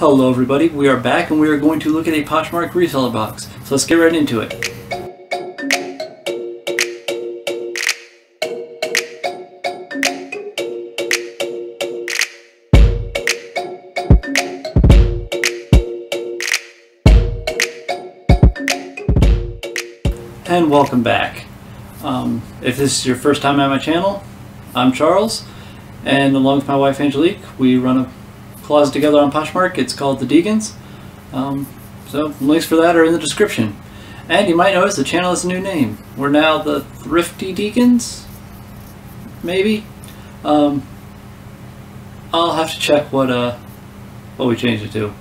Hello everybody, we are back and we are going to look at a Poshmark reseller box. So let's get right into it. And welcome back. Um, if this is your first time at my channel, I'm Charles, and along with my wife Angelique, we run a closet together on Poshmark. It's called The Degens. Um, so links for that are in the description. And you might notice the channel has a new name. We're now the Thrifty Degens? Maybe? Um, I'll have to check what uh what we changed it to.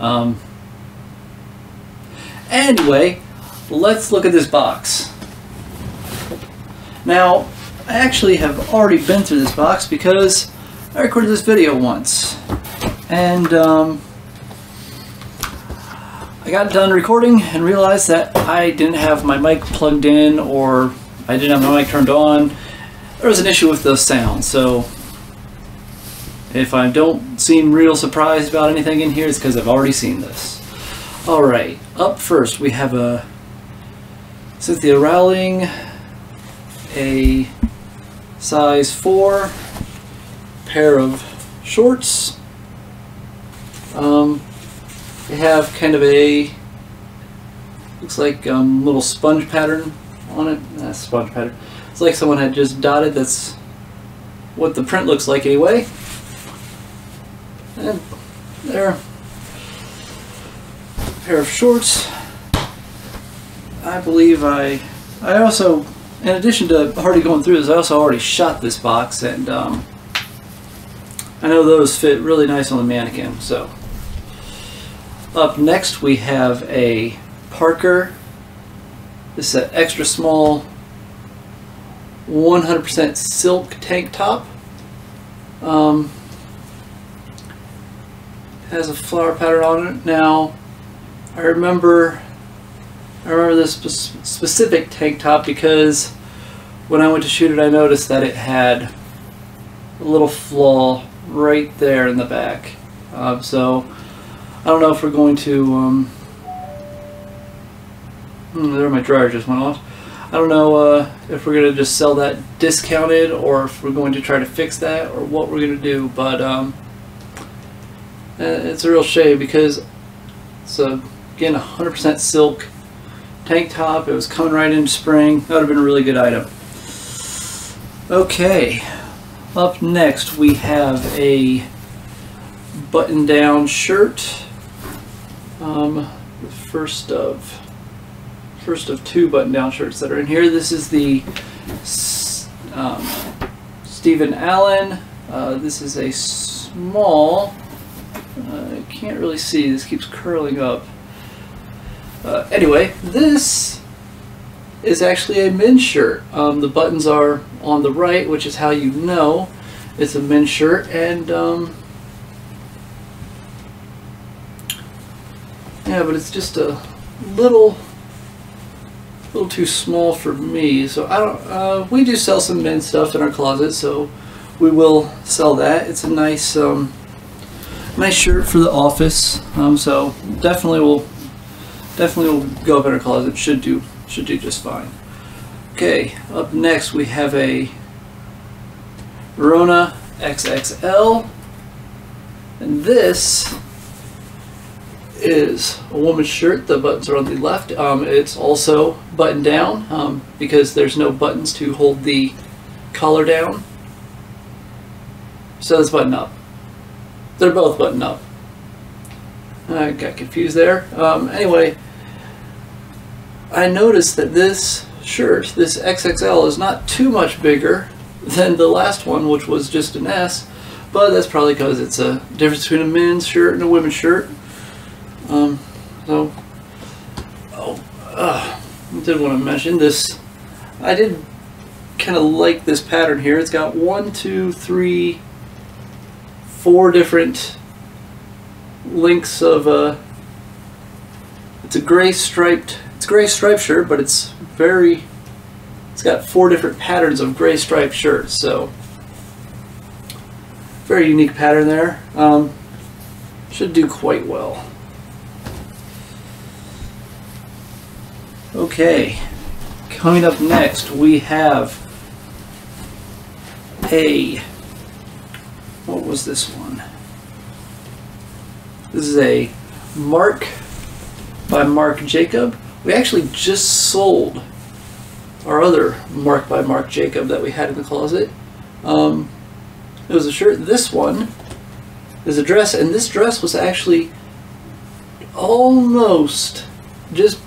Um, anyway, let's look at this box. Now, I actually have already been through this box because I recorded this video once and um, I got done recording and realized that I didn't have my mic plugged in or I didn't have my mic turned on. There was an issue with the sound, so if I don't seem real surprised about anything in here, it's because I've already seen this. Alright, up first we have a Cynthia Rowley, a size 4 pair of shorts, um, they have kind of a looks like um, little sponge pattern on it. Nah, sponge pattern. It's like someone had just dotted. That's what the print looks like anyway. And there, a pair of shorts. I believe I, I also, in addition to already going through this, I also already shot this box and um, I know those fit really nice on the mannequin. So up next we have a Parker. This is an extra small 100% silk tank top. Um, has a flower pattern on it. Now, I remember I remember this spe specific tank top because when I went to shoot it I noticed that it had a little flaw right there in the back. Um, so I don't know if we're going to, um, hmm, there my dryer just went off. I don't know uh, if we're going to just sell that discounted or if we're going to try to fix that or what we're going to do, but um, uh, it's a real shame because it's, a, again, 100% silk tank top. It was coming right into spring. That would have been a really good item. Okay, up next we have a button-down shirt um, the first of first of two button-down shirts that are in here. This is the um, Steven Alan. Uh, this is a small. Uh, I can't really see. This keeps curling up. Uh, anyway, this is actually a men's shirt. Um, the buttons are on the right, which is how you know it's a men's shirt, and um, Yeah, but it's just a little, little too small for me. So I don't. Uh, we do sell some men's stuff in our closet, so we will sell that. It's a nice, um, nice shirt for the office. Um, so definitely will, definitely will go up in our closet. Should do, should do just fine. Okay, up next we have a Rona XXL, and this is a woman's shirt. The buttons are on the left. Um, it's also buttoned down um, because there's no buttons to hold the collar down. So it's buttoned up. They're both buttoned up. I got confused there. Um, anyway, I noticed that this shirt, this XXL, is not too much bigger than the last one, which was just an S, but that's probably because it's a difference between a men's shirt and a women's shirt. Um, so, oh, uh, I did want to mention this. I did kind of like this pattern here. It's got one, two, three, four different links of, uh, it's a gray striped, it's a gray striped shirt, but it's very, it's got four different patterns of gray striped shirts, so very unique pattern there. Um, should do quite well. Okay, coming up next we have a, what was this one? This is a Marc by Marc Jacob. We actually just sold our other Marc by Marc Jacob that we had in the closet. Um, it was a shirt. This one is a dress, and this dress was actually almost just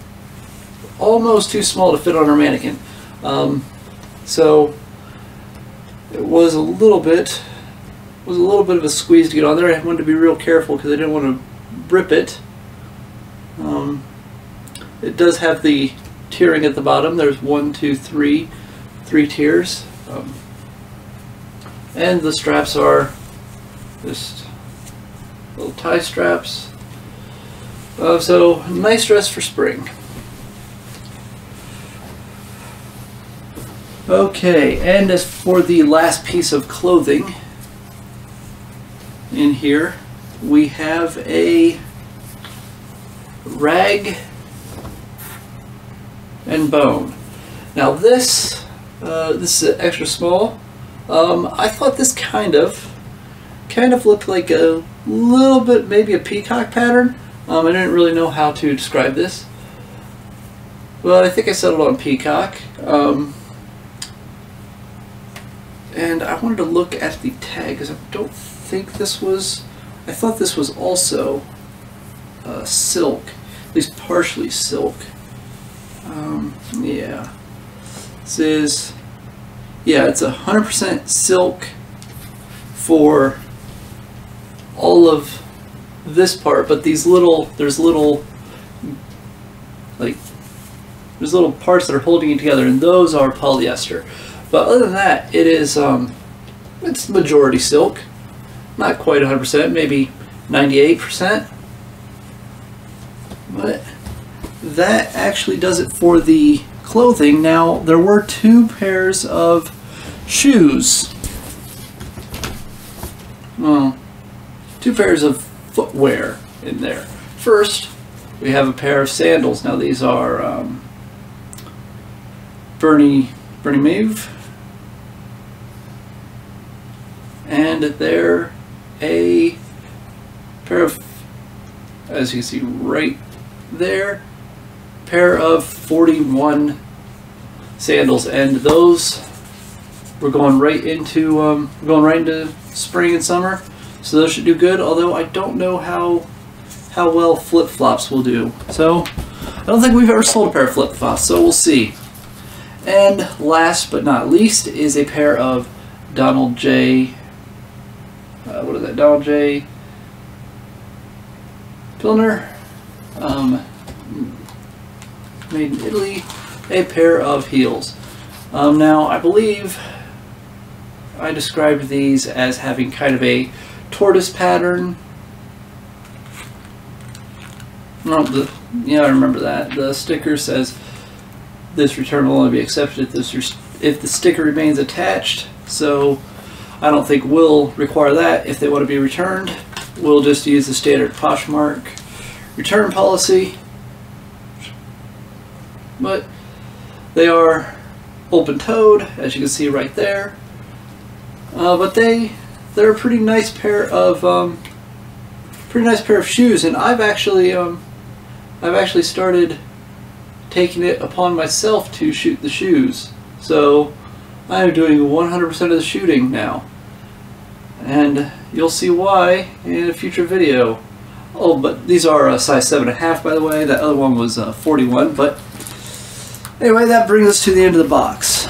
almost too small to fit on our mannequin. Um, so it was a little bit was a little bit of a squeeze to get on there. I wanted to be real careful because I didn't want to rip it. Um, it does have the tiering at the bottom. There's one, two, three, three tiers. Um, and the straps are just little tie straps. Uh, so nice dress for spring. Okay, and as for the last piece of clothing in here, we have a rag and bone. Now this, uh, this is extra small. Um, I thought this kind of, kind of looked like a little bit, maybe a peacock pattern. Um, I didn't really know how to describe this. But I think I settled on peacock. Um, and I wanted to look at the tag because I don't think this was, I thought this was also uh, silk, at least partially silk. Um, yeah, this is, yeah, it's a 100% silk for all of this part, but these little, there's little, like, there's little parts that are holding it together, and those are polyester. But other than that, it is um, it's majority silk. Not quite 100%, maybe 98%. But that actually does it for the clothing. Now, there were two pairs of shoes. Well, two pairs of footwear in there. First, we have a pair of sandals. Now, these are um, Bernie, Bernie Mev and they're a pair of, as you see right there, pair of 41 sandals, and those we're going right into um, going right into spring and summer, so those should do good. Although I don't know how how well flip flops will do. So I don't think we've ever sold a pair of flip flops, so we'll see. And last but not least is a pair of Donald J uh, what is that, Donald J. Pliner, um, made in Italy, a pair of heels. Um, now, I believe I described these as having kind of a tortoise pattern. No, the, yeah, I remember that. The sticker says this return will only be accepted if, this, if the sticker remains attached. So I don't think we'll require that if they want to be returned. We'll just use the standard Poshmark return policy. But they are open-toed, as you can see right there. Uh, but they they're a pretty nice pair of um, pretty nice pair of shoes, and I've actually um, I've actually started taking it upon myself to shoot the shoes. So I'm doing 100% of the shooting now and you'll see why in a future video. Oh, but these are a size 7.5 by the way, that other one was uh, 41, but anyway, that brings us to the end of the box.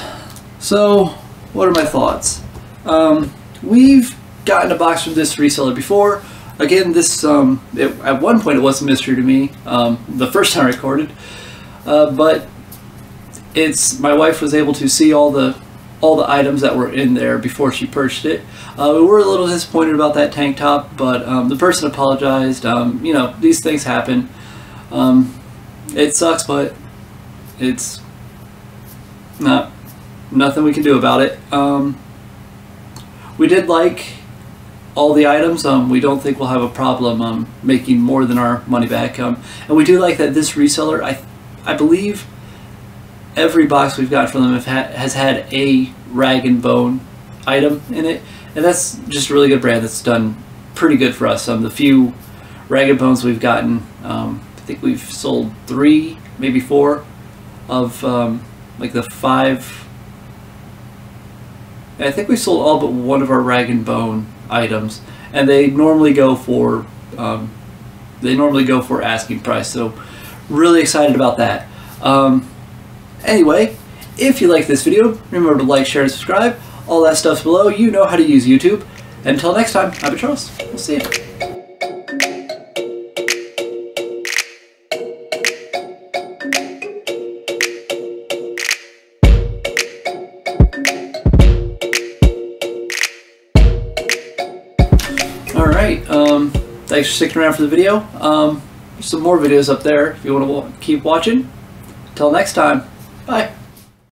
So, what are my thoughts? Um, we've gotten a box from this reseller before. Again, this um, it, at one point it was a mystery to me um, the first time I recorded, uh, but it's my wife was able to see all the all the items that were in there before she purchased it. Uh, we were a little disappointed about that tank top, but um, the person apologized. Um, you know, these things happen. Um, it sucks, but it's not nothing we can do about it. Um, we did like all the items. Um, we don't think we'll have a problem um, making more than our money back. And we do like that this reseller, I, I believe every box we've got from them ha- has had a rag and bone item in it. And that's just a really good brand that's done pretty good for us. Um, the few rag and bones we've gotten, um, I think we've sold three, maybe four of um, like the five. I think we sold all but one of our rag and bone items, and they normally go for um, they normally go for asking price. So really excited about that. Um, anyway, if you like this video, remember to like, share, and subscribe. All that stuff's below. You know how to use YouTube. Until next time, I've been Charles. We'll see you. All right. Um, thanks for sticking around for the video. Um, some more videos up there if you want to keep watching. Till next time.